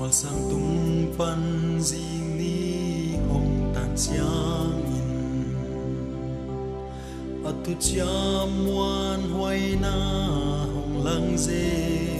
hoa sang tung pan di ni hong tan xiang in atu chia muan huai na hong lang dê.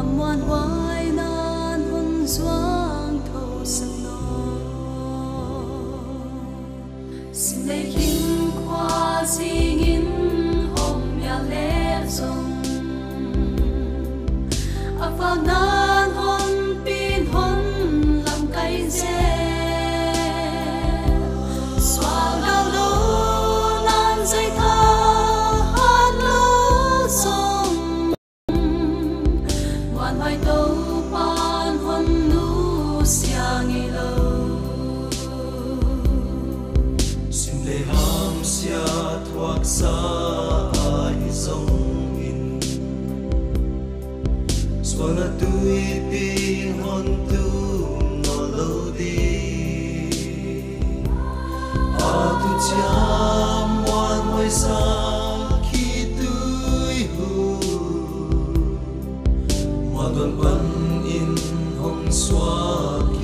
暗弯怀难，昏霜透心。Ona tui pin hon tu melodi Atu jam wan mai sa ki tui hu Wadon ban in hong swa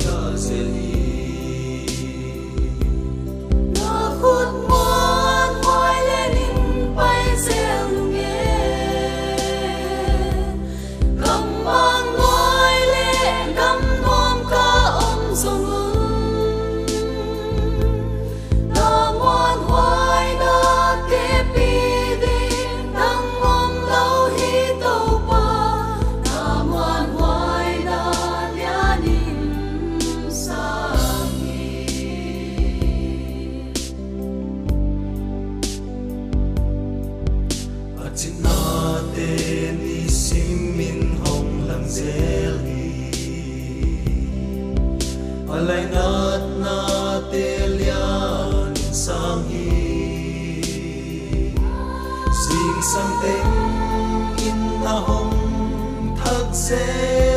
kya zeli 心的天空，特色。